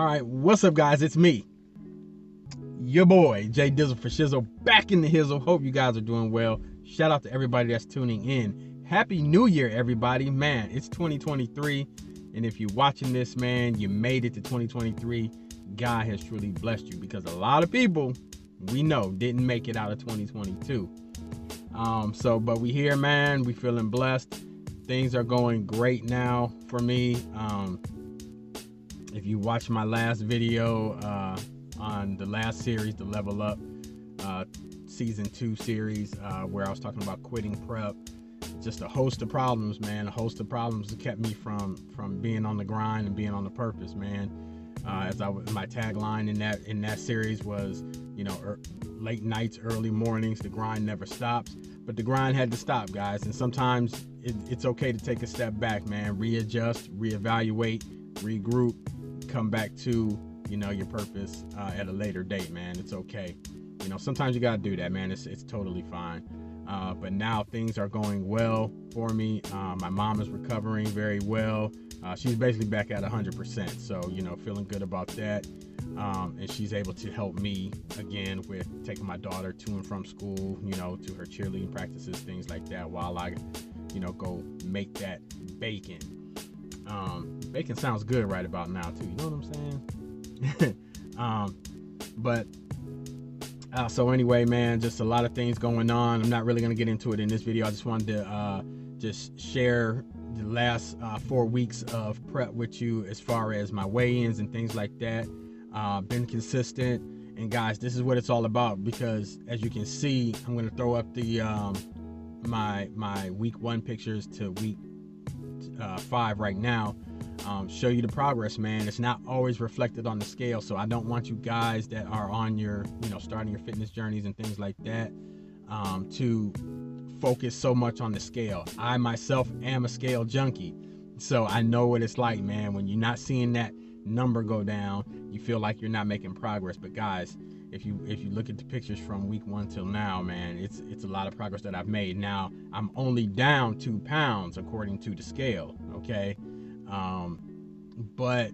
All right, what's up, guys? It's me, your boy Jay Dizzle for Shizzle, back in the hizzle. Hope you guys are doing well. Shout out to everybody that's tuning in. Happy New Year, everybody! Man, it's 2023, and if you're watching this, man, you made it to 2023. God has truly blessed you because a lot of people we know didn't make it out of 2022. Um, so, but we here, man. We feeling blessed. Things are going great now for me. Um, if you watch my last video uh, on the last series, the Level Up uh, season two series, uh, where I was talking about quitting prep, just a host of problems, man. A host of problems that kept me from from being on the grind and being on the purpose, man. Uh, as I my tagline in that in that series was, you know, er, late nights, early mornings, the grind never stops. But the grind had to stop, guys. And sometimes it, it's okay to take a step back, man. Readjust, reevaluate, regroup, come back to you know your purpose uh, at a later date, man. It's okay. You know, sometimes you gotta do that, man. It's it's totally fine. Uh, but now things are going well for me. Uh, my mom is recovering very well. Uh, she's basically back at 100%. So, you know, feeling good about that. Um, and she's able to help me again with taking my daughter to and from school, you know, to her cheerleading practices, things like that, while I, you know, go make that bacon. Um, bacon sounds good right about now, too. You know what I'm saying? um, but uh, so anyway, man, just a lot of things going on. I'm not really gonna get into it in this video. I just wanted to uh, just share the last uh, four weeks of prep with you as far as my weigh-ins and things like that. Uh, been consistent, and guys, this is what it's all about. Because as you can see, I'm gonna throw up the um, my my week one pictures to week uh, five right now um, show you the progress, man. It's not always reflected on the scale. So I don't want you guys that are on your, you know, starting your fitness journeys and things like that um, to focus so much on the scale. I myself am a scale junkie. So I know what it's like, man. When you're not seeing that number go down, you feel like you're not making progress. But guys, if you if you look at the pictures from week one till now, man, it's it's a lot of progress that I've made. Now I'm only down two pounds according to the scale. Okay, um, but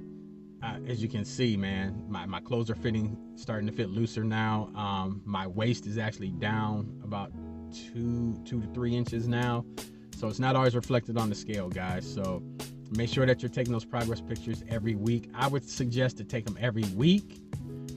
uh, as you can see, man, my, my clothes are fitting, starting to fit looser now. Um, my waist is actually down about two, two to three inches now. So it's not always reflected on the scale, guys. So make sure that you're taking those progress pictures every week. I would suggest to take them every week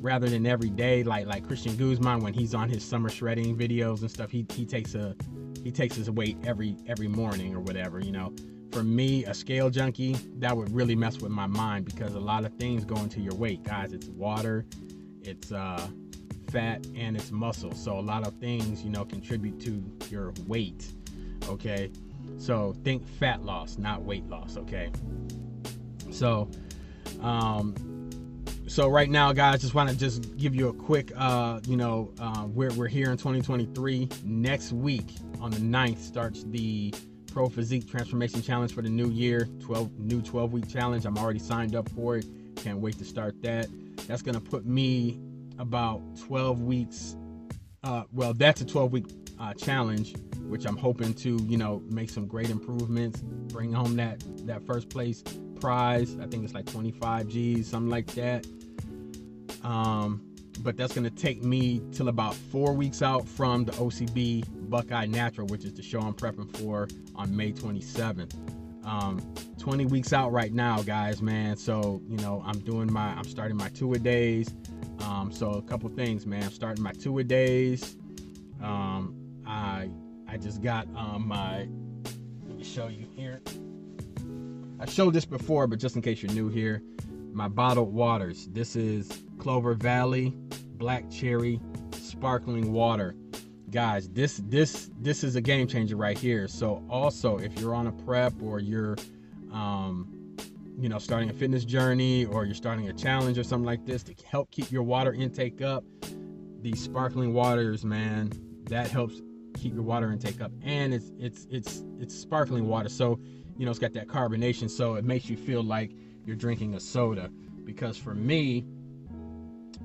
rather than every day. Like like Christian Guzman when he's on his summer shredding videos and stuff, he he takes a he takes his weight every every morning or whatever, you know for me, a scale junkie, that would really mess with my mind because a lot of things go into your weight, guys. It's water, it's uh, fat, and it's muscle. So a lot of things, you know, contribute to your weight. Okay, so think fat loss, not weight loss. Okay, so um, so right now, guys, just want to just give you a quick, uh, you know, uh, we're we're here in 2023. Next week on the 9th starts the Pro Physique Transformation Challenge for the new year, 12 new 12 week challenge. I'm already signed up for it. Can't wait to start that. That's gonna put me about 12 weeks. Uh, well, that's a 12 week uh, challenge, which I'm hoping to, you know, make some great improvements, bring home that that first place prize. I think it's like 25 G's, something like that. Um, but that's going to take me till about four weeks out from the OCB Buckeye Natural, which is the show I'm prepping for on May 27th. Um, 20 weeks out right now, guys, man. So, you know, I'm doing my, I'm starting my a days. Um, so a couple things, man. I'm starting my a days. Um, I, I just got um, my, let me show you here. I showed this before, but just in case you're new here, my bottled waters. This is Clover Valley Black Cherry Sparkling Water. guys, this this this is a game changer right here. So also, if you're on a prep or you're, um, you know, starting a fitness journey or you're starting a challenge or something like this to help keep your water intake up, these sparkling waters, man, that helps keep your water intake up. And it's it's it's it's sparkling water, so you know it's got that carbonation, so it makes you feel like you're drinking a soda. Because for me,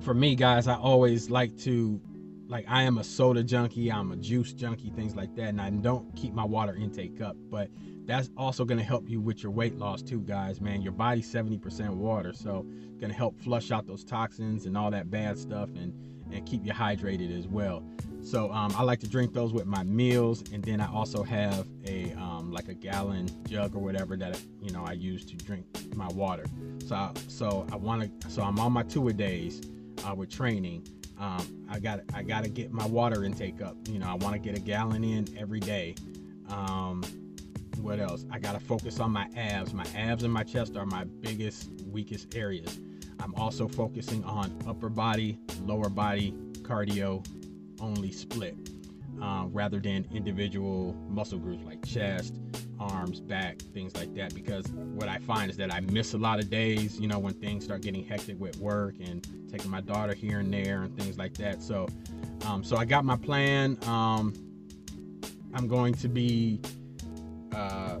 for me, guys, I always like to like I am a soda junkie, I'm a juice junkie, things like that, and I don't keep my water intake up. But that's also going to help you with your weight loss too, guys. Man, your body's 70% water, so going to help flush out those toxins and all that bad stuff, and and keep you hydrated as well. So um, I like to drink those with my meals, and then I also have a um, like a gallon jug or whatever that you know I use to drink my water. So I, so I want to so I'm on my two a days uh, with training. Um, I got I got to get my water intake up. You know I want to get a gallon in every day. Um, what else? I got to focus on my abs. My abs and my chest are my biggest weakest areas. I'm also focusing on upper body, lower body cardio only split uh, rather than individual muscle groups like chest, arms, back, things like that. Because what I find is that I miss a lot of days, you know, when things start getting hectic with work and taking my daughter here and there and things like that. So, um, so I got my plan. Um, I'm going to be. Uh,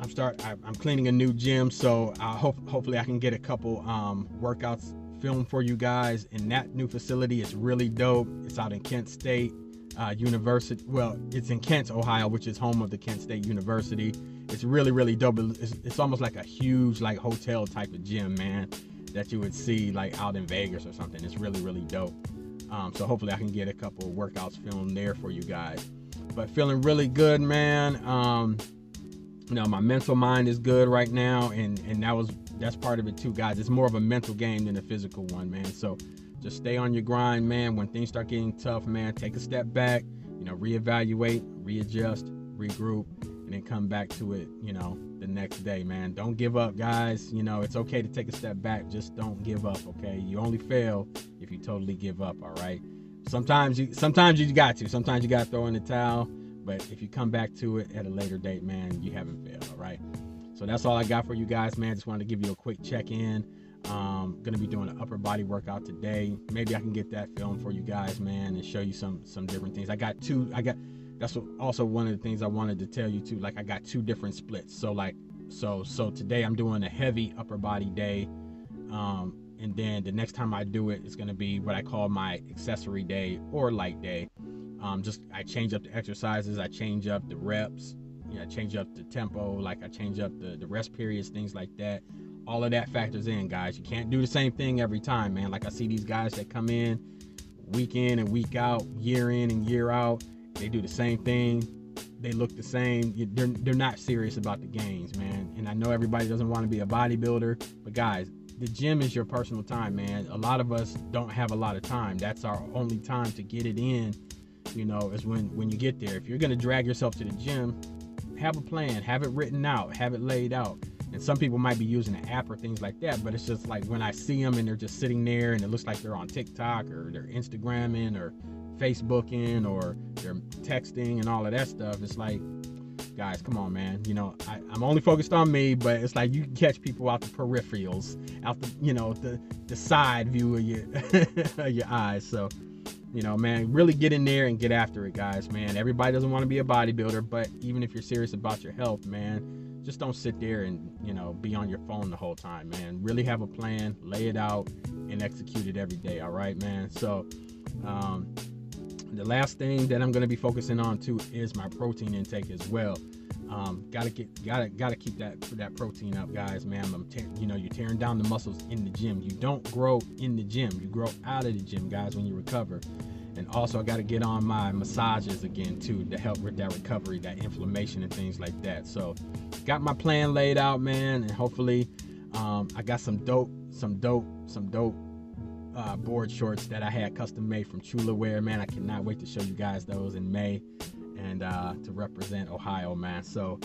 I'm start. I, am cleaning a new gym, so I hope hopefully I can get a couple um, workouts filmed for you guys in that new facility. It's really dope. It's out in Kent State uh, University. Well, it's in Kent, Ohio, which is home of the Kent State University. It's really, really dope. It's, it's almost like a huge, like hotel type of gym, man, that you would see like out in Vegas or something. It's really, really dope. Um, so hopefully I can get a couple workouts filmed there for you guys. But feeling really good, man. Um, you know, my mental mind is good right now, and and that was that's part of it too, guys. It's more of a mental game than a physical one, man. So just stay on your grind, man. When things start getting tough, man, take a step back, you know, reevaluate, readjust, regroup, and then come back to it, you know, the next day, man. Don't give up, guys. You know, it's okay to take a step back. Just don't give up, okay? You only fail if you totally give up, all right? Sometimes you sometimes you got to. Sometimes you got to throw in the towel, but if you come back to it at a later date, man, you haven't failed, all right? So that's all I got for you guys, man. Just wanted to give you a quick check in. Um, gonna be doing an upper body workout today. Maybe I can get that film for you guys, man, and show you some some different things. I got two. I got. That's also one of the things I wanted to tell you too. Like I got two different splits. So like so so today I'm doing a heavy upper body day. Um, and then the next time I do it, it's gonna be what I call my accessory day or light day. Um, just I change up the exercises, I change up the reps, you know, change up the tempo, like I change up the, the rest periods, things like that. All of that factors in, guys. You can't do the same thing every time, man. Like I see these guys that come in week in and week out, year in and year out. They do the same thing. They look the same. They're, they're not serious about the gains, man. And I know everybody doesn't want to be a bodybuilder, but guys, the gym is your personal time, man. A lot of us don't have a lot of time. That's our only time to get it in, you know, is when when you get there. If you're going to drag yourself to the gym, have a plan, have it written out, have it laid out. And some people might be using an app or things like that, but it's just like when I see them and they're just sitting there and it looks like they're on TikTok or they're Instagramming or Facebooking or they're texting and all of that stuff. It's like, guys, come on, man. You know, I, am only focused on me, but it's like you can catch people out the peripherals, out the, you know, the the side view of your your eyes. So you know, man, really get in there and get after it, guys, man. Everybody doesn't want to be a bodybuilder, but even if you're serious about your health, man, just don't sit there and, you know, be on your phone the whole time, man. Really have a plan, lay it out, and execute it every day, all right, man? So, um, the last thing that I'm going to be focusing on too is my protein intake as well. Um, gotta get, gotta, gotta keep that that protein up, guys. Man, I'm, te- you know, you're tearing down the muscles in the gym. You don't grow in the gym. You grow out of the gym, guys, when you recover. And also, I gotta get on my massages again too to help with that recovery, that inflammation, and things like that. So, got my plan laid out, man, and hopefully, um, I got some dope, some dope, some dope uh, board shorts that I had custom made from Chula Wear, man. I cannot wait to show you guys those in May and uh, to represent Ohio, man. So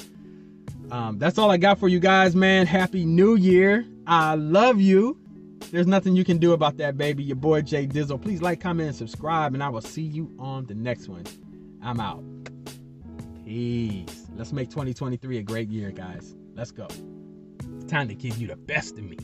um, that's all I got for you guys, man. Happy New Year. I love you. There's nothing you can do about that, baby. Your boy Jay Dizzle. Please like, comment, and subscribe, and I will see you on the next one. I'm out. Peace. Let's make 2023 a great year, guys. Let's go. It's time to give you the best of me.